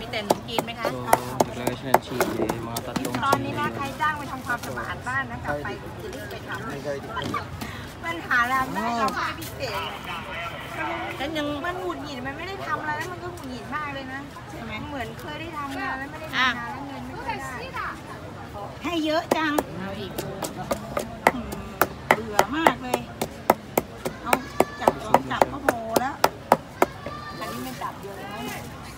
มีแต่หนูกินไหมคะ So, naglagay siya ng chili, mga tatlong ตอนนี้ chili. นะใครจ้างไปทำความสะอาดบ้านนะกลับไปจะรีบไปทำมันหารายได้เราไม่พิเศษแต่ยังมันหงุดหงิดมันไม่ได้ทำอะไรแล้วมันก็หงุดหงิดมากเลยนะใช่ไหมเหมือนเคยได้ทำงานแล้วไม่ได้ทำงานแล้วเงินไม่ค่อยได้ให้เยอะจังเอาอีกอืมเบื่อมากเลย เอาจับสองจับก็พอแล้ว อันนี้ไม่จับเยอะนะ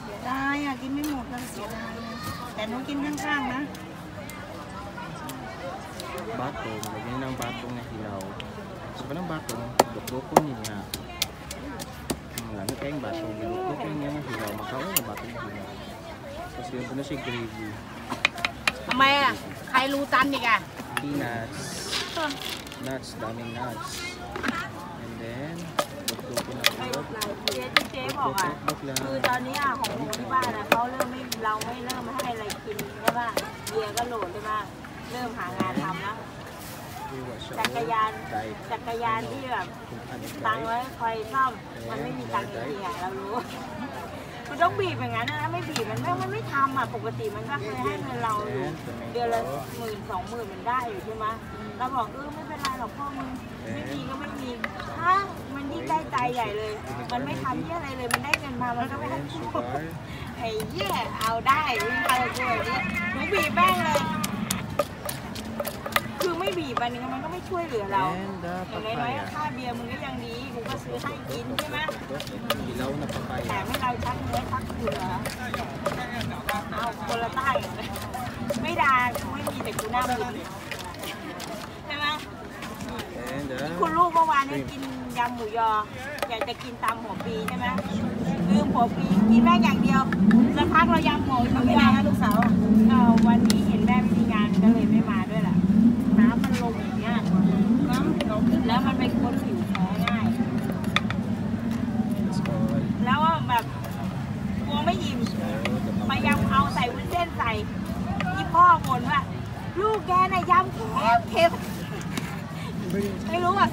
เสียดายอะกินไม่หมดเลยเสียดายนะ แต่หนูกินข้างๆนะ Batong, lagyan ng batong na hilaw. So, parang batong, duklokon niya. Ang lami kayong batong, duklokon niya ng hilaw. Magkawa na batong na hilaw. Tapos yun po na siya gravy. ทำไมอะใครรู้ตันอีกอะ Peanuts. Nuts, daming nuts. And then, duklokon na hilaw. เจ๊ที่เจ๊ บอกอะคือตอนนี้อะของหนูที่บ้านอะเขาเริ่มไม่เราไม่เริ่มไม่ให้อะไรกินใช่ป่ะเบียร์ก็โหลดใช่ป่ะเริ่มหางานทำแล้วจักรยานจักรยานที่แบบตังค์ไว้คอยซ่อมมันไม่มีตังค์จริงๆอะเรารู้ มันต้องบีบอย่างนั้นนะถ้าไม่บีบมันไม่มันไม่ทำอะปกติมันก็เคยให้เงินเราอยู่เดือนละหมื่นสองหมื่นมันได้อยู่ใช่ไหมเราบอกเออไม่เป็นไรหรอกพ่อมึงไม่มีก็ไม่มีถ้ามันยิ่งได้ใจใหญ่เลย มันไม่ทำเยี่ยอะไรเลยมันได้เงินมามันก็ไม่ให้พูด Sugar. ไอ้เหี้ยเอาได้ไม่เอาด้วยเนี่ยหนูบีบแป้งเลยคือไม่บีบอันนี้มันก็ไม่ช่วยเหลือเรา And the อย่างน้อยๆ papaya. ค่าเบียร์มึงก็ยังดี ก็ซื้อให้กินใช่ไหมแต่ papaya. ไม่เราชักเนื้อชักเกลือเอาคนละใต้ไม่ด่าไม่มีแต่กูหน้ามึนใช่ไหมคุณลูกเมื่อวานนี้กินยำหมูยอ อยากจะกินตำหัวปีใช่ไหมลืมหัวปีกินแม่งอย่างเดียวสักพักเรายำหมูยอไม่ได้นะลูกสาวอะ เอ่อวันนี้เห็นแม่ไม่มีงานก็เลยไม่มาด้วยล่ะ น้ำมันลงอย่างเงี้ยน้ำเราขึ้นแล้วมันเป็นคนผิวแพ้ง่าย Let's go. แล้วว่าแบบกลัวไม่อิ่ม So, the พยายามเอาใส่วุ้นเส้นใส่ที่พ่อ บ่นว่าลูกแกน่ะยำเค็มเค็มไม่รู้อะ